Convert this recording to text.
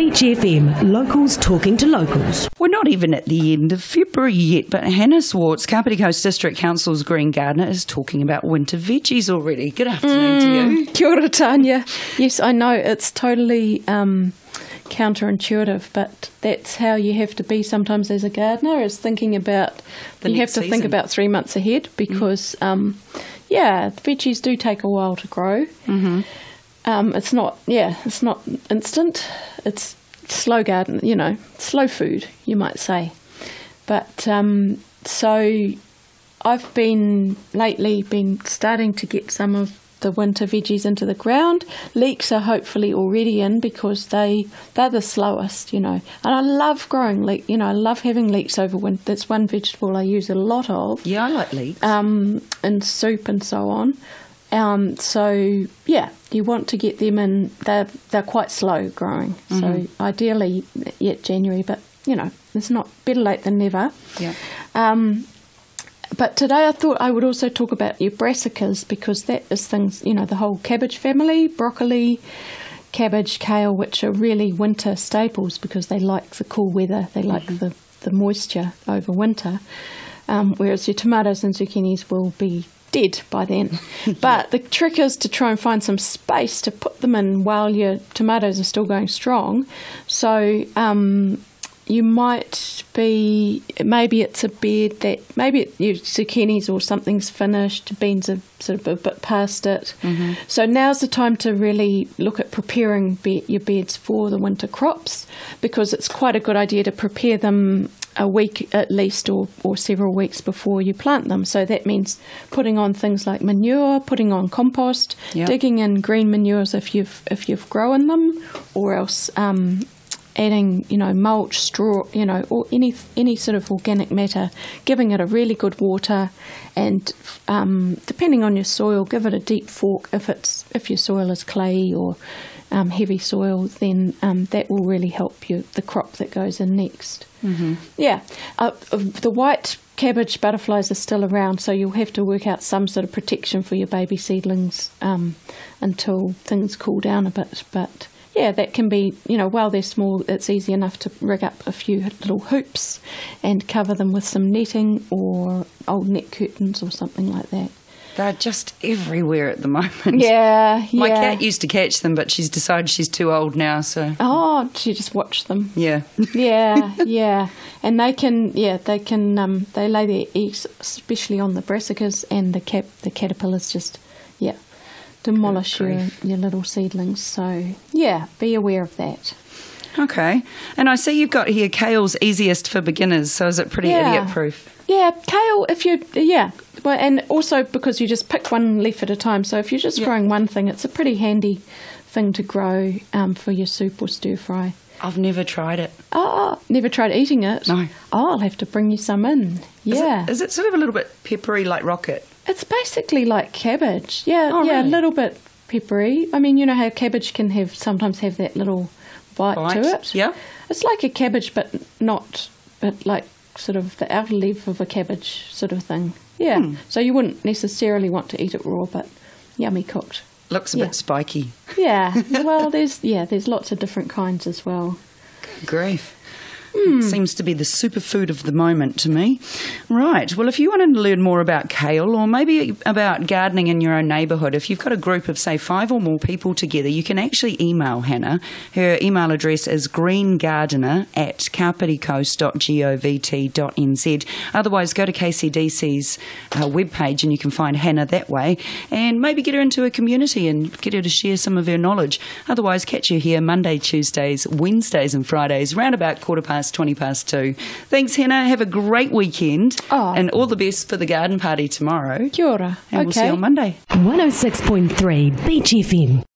Beach FM, locals talking to locals. We're not even at the end of February yet, but Hannah Zwartz, Kapiti Coast District Council's Green Gardener, is talking about winter veggies already. Good afternoon to you. Kia ora, Tanya. Yes, I know it's totally um, counterintuitive, but that's how you have to be sometimes as a gardener. Is thinking about The you have next to think about three months ahead because, um, yeah, the veggies do take a while to grow. Mm-hmm. Um, it's not, yeah, it's not instant. It's slow garden, you know, slow food, you might say. But um, so I've been lately been starting to get some of the winter veggies into the ground. Leeks are hopefully already in because they they're the slowest, you know. And I love growing leek. You know, I love having leeks over winter. That's one vegetable I use a lot of Yeah, I like leeks. um, in soup and so on. Um, so yeah, you want to get them in. They're they're quite slow growing. So ideally, yet January, but you know, it's not better late than never. yeah. Um, but today I thought I would also talk about your brassicas because that is things, you know, the whole cabbage family, broccoli, cabbage, kale, which are really winter staples because they like the cool weather, they like the, the moisture over winter. Um, whereas your tomatoes and zucchinis will be dead by then. but the trick is to try and find some space to put them in while your tomatoes are still going strong. So um, you might be maybe it's a bed that maybe it, your zucchinis or something's finished beans are sort of a bit past it so now's the time to really look at preparing be- your beds for the winter crops because it's quite a good idea to prepare them a week at least or, or several weeks before you plant them so that means putting on things like manure putting on compost Yep. digging in green manures if you've if you've grown them or else um, adding, you know, mulch, straw, you know, or any any sort of organic matter, giving it a really good water, and um, depending on your soil, give it a deep fork. If it's if your soil is clayey or um, heavy soil, then um, that will really help you the crop that goes in next. Mm-hmm. Yeah, uh, the white cabbage butterflies are still around, so you'll have to work out some sort of protection for your baby seedlings um, until things cool down a bit. But yeah, that can be, you know, while they're small, it's easy enough to rig up a few little hoops and cover them with some netting or old net curtains or something like that. They're just everywhere at the moment. Yeah, yeah. My cat used to catch them, but she's decided she's too old now, so Oh, she just watched them. yeah. yeah, yeah, and they can, yeah, they can, um, they lay their eggs, especially on the brassicas, and the cap, the caterpillars just, yeah, demolish your, your little seedlings. So yeah, be aware of that. Okay. And I see you've got here kale's easiest for beginners, so is it pretty Yeah. idiot proof? Yeah, kale. If you, yeah, well, and also because you just pick one leaf at a time. So if you're just Yeah. growing one thing, it's a pretty handy thing to grow um, for your soup or stir fry. I've never tried it. Oh, never tried eating it. No. Oh, I'll have to bring you some in. Yeah. Is it sort of a little bit peppery like rocket? It's basically like cabbage. Yeah, Oh, yeah, really? a little bit peppery. I mean, you know how cabbage can have sometimes have that little bite, Bite, to it. yeah. It's like a cabbage, but not, but like sort of the outer leaf of a cabbage sort of thing. Yeah. Hmm. So you wouldn't necessarily want to eat it raw, but yummy cooked. Looks a Yeah. bit spiky. Yeah. well, there's yeah, there's lots of different kinds as well. Grief. It seems to be the superfood of the moment to me. Right. Well, if you wanted to learn more about kale or maybe about gardening in your own neighbourhood, if you've got a group of, say, five or more people together, you can actually email Hannah. Her email address is greengardener at kapiticoast.govt.nz. Otherwise, go to KCDC's uh, webpage and you can find Hannah that way and maybe get her into a community and get her to share some of her knowledge. Otherwise, catch her here Monday, Tuesdays, Wednesdays, and Fridays, round about quarter past, 20 past two. Thanks, Hannah. Have a great weekend Oh. and all the best for the garden party tomorrow. Kia ora. And okay. we'll see you on Monday. 106.3 Beach FM.